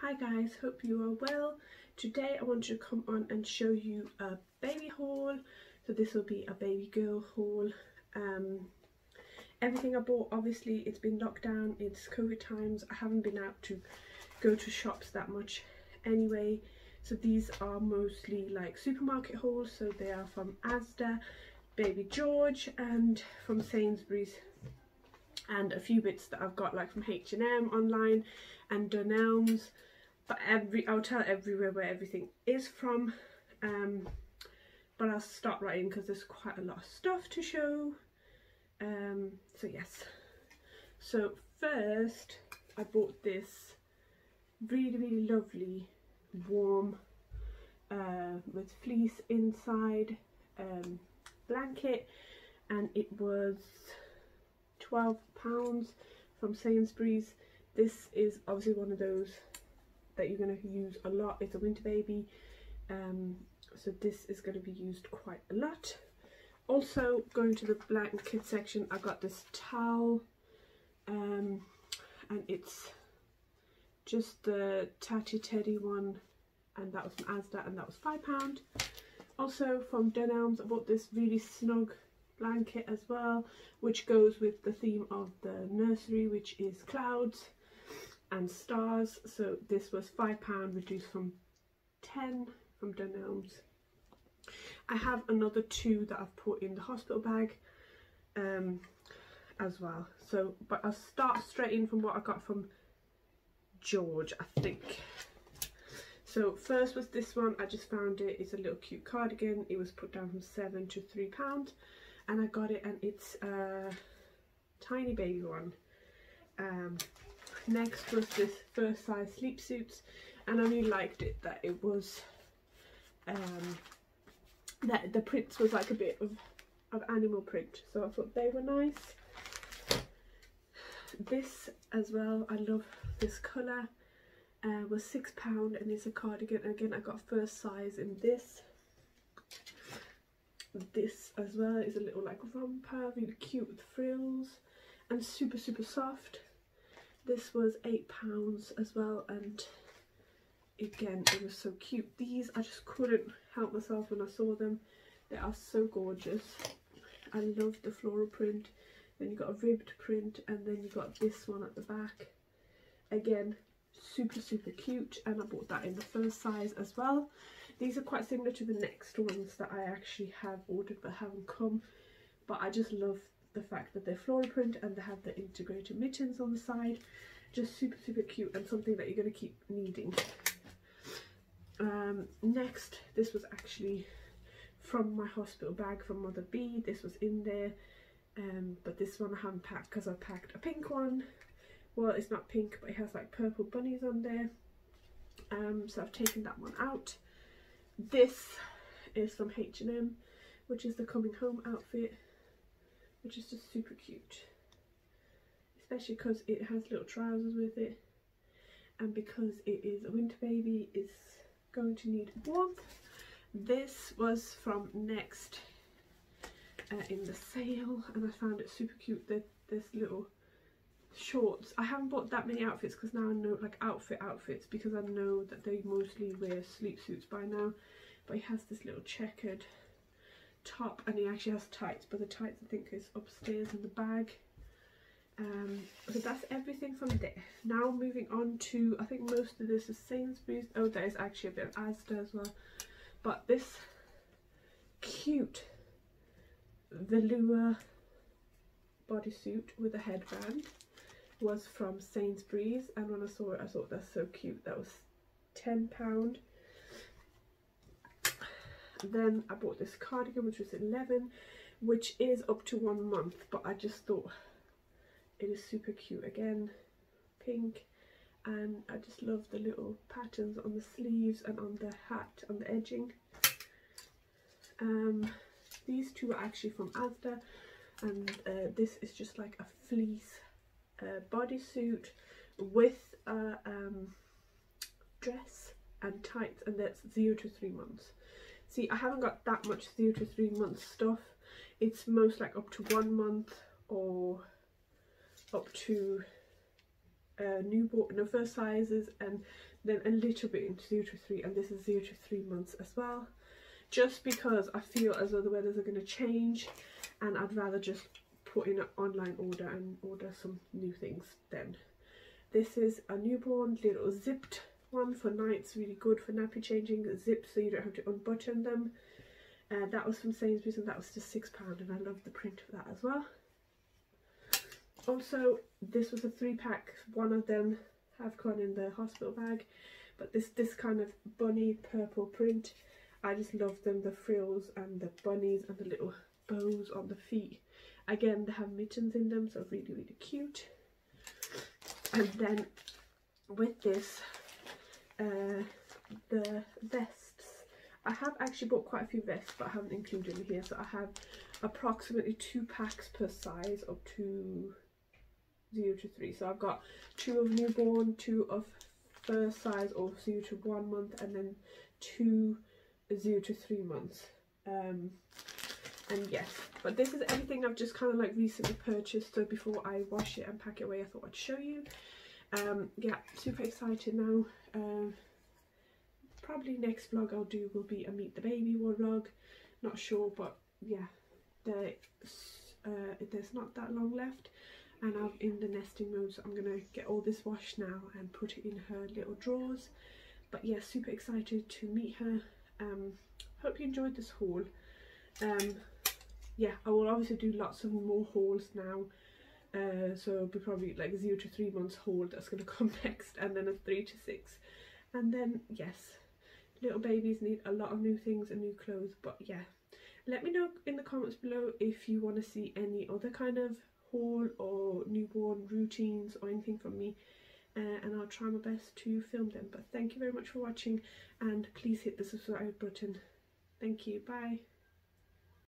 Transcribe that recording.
Hi guys, hope you are well. Today I want to come on and show you a baby haul. So this will be a baby girl haul. Um, everything I bought, obviously it's been locked down, it's COVID times. I haven't been out to go to shops that much anyway. So these are mostly like supermarket hauls. So they are from Asda, Baby George and from Sainsbury's and a few bits that I've got like from H&M online and Dunelm's but every I'll tell everywhere where everything is from um, but I'll start writing because there's quite a lot of stuff to show. Um, so yes. So first I bought this really really lovely warm uh, with fleece inside um, blanket and it was 12 pounds from Sainsbury's. This is obviously one of those that you're going to use a lot. It's a winter baby um, so this is going to be used quite a lot. Also going to the blanket section I got this towel um, and it's just the Tatty Teddy one and that was from Asda and that was £5 also from Dunelm's I bought this really snug blanket as well which goes with the theme of the nursery which is clouds and stars. So this was five pound reduced from 10 from Dunelm's. I have another two that I've put in the hospital bag um, as well. So but I'll start straight in from what I got from George I think. So first was this one. I just found it. It's a little cute cardigan it was put down from seven to three pound and I got it and it's a tiny baby one. Um, next was this first size sleep suits and I really liked it that it was um, that the prints was like a bit of, of animal print so I thought they were nice. This as well I love this colour uh, was six pound and it's a cardigan. Again I got first size in this this as well. Is a little like romper really cute with frills and super super soft. This was eight pounds as well and again it was so cute. These I just couldn't help myself when I saw them. They are so gorgeous. I love the floral print. Then you got a ribbed print and then you got this one at the back. Again super super cute and I bought that in the first size as well these are quite similar to the next ones that I actually have ordered but haven't come. But I just love the fact that they're floral print and they have the integrated mittens on the side. Just super, super cute and something that you're going to keep needing. Um, next, this was actually from my hospital bag from Mother B. This was in there. Um, but this one I haven't packed because I packed a pink one. Well, it's not pink, but it has like purple bunnies on there. Um, so I've taken that one out. This is from H&M, which is the coming home outfit, which is just super cute. Especially because it has little trousers with it. And because it is a winter baby, it's going to need warmth. This was from Next uh, in the sale and I found it super cute. The, this little shorts. I haven't bought that many outfits because now I know like outfit outfits because I know that they mostly wear sleep suits by now. But he has this little checkered top and he actually has tights but the tights I think is upstairs in the bag. Um, so that's everything from there. Now moving on to, I think most of this is Sainsbury's. Oh, there's actually a bit of Asda as well. But this cute velour bodysuit with a headband was from Sainsbury's and when I saw it I thought that's so cute. That was £10 then I bought this cardigan which was 11 which is up to one month but I just thought it is super cute again pink. And I just love the little patterns on the sleeves and on the hat on the edging. Um, these two are actually from Asda and uh, this is just like a fleece a bodysuit with a um, dress and tights and that's zero to three months see I haven't got that much zero to three months stuff it's most like up to one month or up to uh, newborn, no first sizes and then a little bit into 0 to 3 and this is 0 to 3 months as well. Just because I feel as though the weathers are going to change and I'd rather just put in an online order and order some new things then. This is a newborn little zipped one for nights, really good for nappy changing, zip so you don't have to unbutton them. Uh, that was from Sainsbury's and that was just £6 and I love the print of that as well. Also, this was a three pack, one of them have gone in the hospital bag, but this, this kind of bunny purple print, I just love them, the frills and the bunnies and the little bows on the feet. Again, they have mittens in them, so really, really cute. And then with this, uh, the vests. I have actually bought quite a few vests, but I haven't included them here. So I have approximately two packs per size of two, zero to three. So I've got two of newborn, two of first size or zero to one month, and then two zero to three months. Um, and yes, but this is everything I've just kind of like recently purchased. So before I wash it and pack it away, I thought I'd show you. Um, yeah, super excited now. Um, probably next vlog I'll do will be a meet the baby vlog. Not sure, but yeah, there's uh, there's not that long left and I'm in the nesting mode so I'm gonna get all this washed now and put it in her little drawers but yeah super excited to meet her um hope you enjoyed this haul um yeah I will obviously do lots of more hauls now. Uh so it'll be probably like zero to three months haul that's gonna come next and then a three to six. And then yes little babies need a lot of new things and new clothes but yeah. Let me know in the comments below if you want to see any other kind of haul or newborn routines or anything from me uh, and I'll try my best to film them. But thank you very much for watching and please hit the subscribe button. Thank you bye